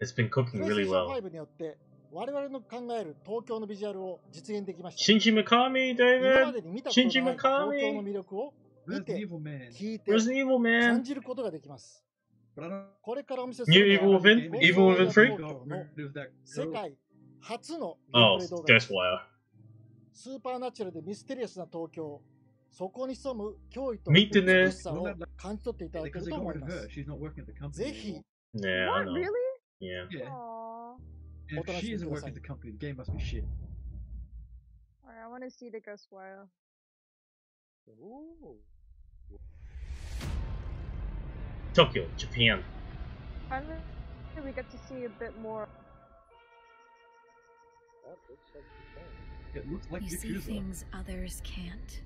It's been cooking really well. Shinji Mikami, David! Shinji Mikami! Resident Evil Man! Resident Evil Man! New Evil Within? Evil Within 3? Oh, that's why. Supernatural the mysterious Tokyo. Meet the nurse. The yeah. Yeah. Aww. And if she isn't working at the company, the game must be shit. Alright, I want to see the Ghostwire. Tokyo, Japan. Finally, we get to see a bit more. It looks like You see things others can't.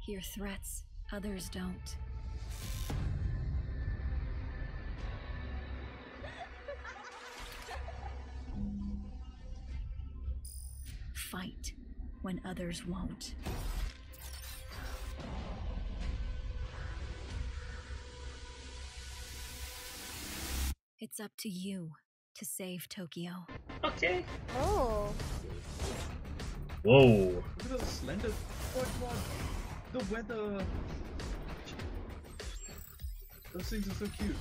Hear threats others don't. Fight when others won't. It's up to you to save Tokyo. Okay. Oh. Whoa. Look at the slender. The weather. Those things are so cute.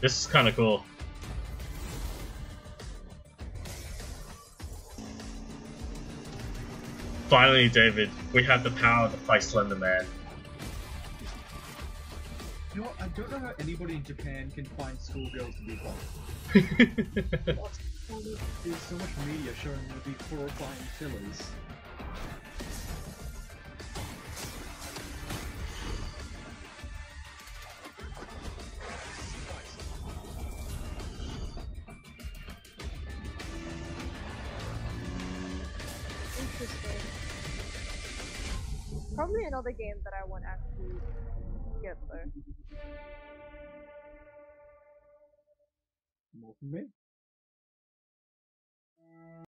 This is kind of cool. Finally, David, we have the power to fight Slender Man. You know? I don't know how anybody in Japan can find schoolgirls to be hot. There's so much media showing them to be horrifying killers. Probably another game that I won't actually get though. More from me.